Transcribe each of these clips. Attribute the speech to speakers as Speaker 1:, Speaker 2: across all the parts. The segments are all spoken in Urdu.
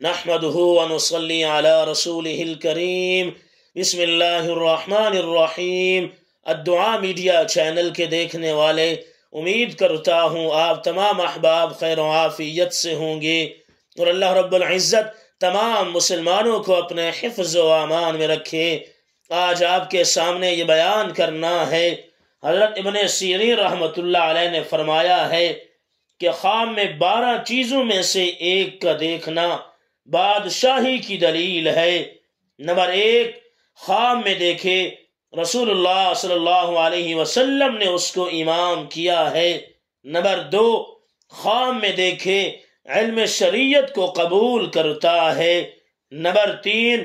Speaker 1: نحمده ونصلي على رسوله الكريم. بسم اللہ الرحمن الرحیم. الدعا میڈیا چینل کے دیکھنے والے، امید کرتا ہوں آپ تمام احباب خیر و عافیت سے ہوں گے۔ اور اللہ رب العزت تمام مسلمانوں کو اپنے حفظ و امان میں رکھے۔ آج آپ کے سامنے یہ بیان کرنا ہے، حضرت ابن سیری رحمت اللہ علیہ نے فرمایا ہے کہ خواب میں بارہ چیزوں میں سے ایک کا دیکھنا۔ بادشاہی کی دلیل ہے۔ نمبر ایک، خواب میں دیکھے، رسول اللہ صلی اللہ علیہ وسلم نے اس کو امام کیا ہے۔ نمبر دو، خواب میں دیکھے، علم شریعت کو قبول کرتا ہے۔ نمبر تین،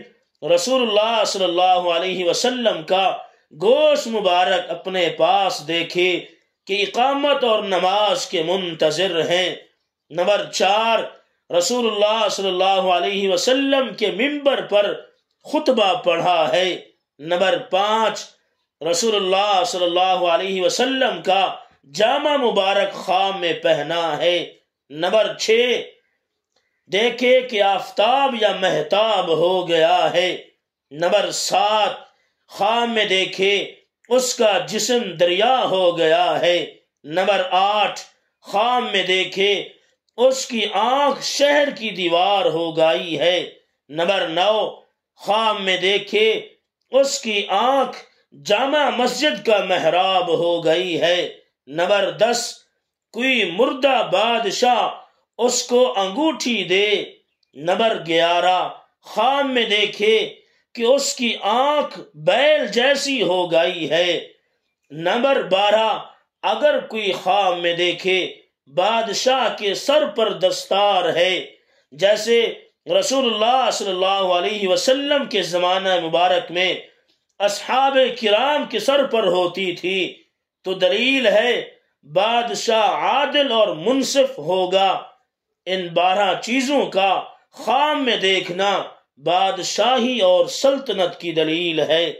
Speaker 1: رسول اللہ صلی اللہ علیہ وسلم کا گوشت مبارک اپنے پاس دیکھے کہ اقامت اور نماز کے منتظر ہیں۔ نمبر چار رسول اللہ صلی اللہ علیہ وسلم کے ممبر پر خطبہ پڑھا ہے۔ نمبر پانچ رسول اللہ صلی اللہ علیہ وسلم کا جامع مبارک خام میں پہنا ہے۔ نمبر چھ، دیکھے کہ آفتاب یا محتاب ہو گیا ہے۔ نمبر سات، خام میں دیکھے اس کا جسم دریا ہو گیا ہے۔ نمبر آٹھ، خام میں دیکھے اس کی آنکھ شہر کی دیوار ہو گئی ہے۔ نمبر نو خواب میں دیکھے، اس کی آنکھ جامع مسجد کا محراب ہو گئی ہے۔ نمبر دس، کوئی مردہ بادشاہ اس کو انگوٹھی دے۔ نمبر گیارہ خواب میں دیکھے کہ اس کی آنکھ بیل جیسی ہو گئی ہے۔ نمبر بارہ، اگر کوئی خواب میں دیکھے بادشاہ کے سر پر دستار ہے۔ جیسے رسول اللہ صلی اللہ علیہ وسلم کے زمانہ مبارک میں اصحاب کرام کے سر پر ہوتی تھی، تو دلیل ہے بادشاہ عادل اور منصف ہوگا۔ ان بارہ چیزوں کا خام میں دیکھنا بادشاہی اور سلطنت کی دلیل ہے۔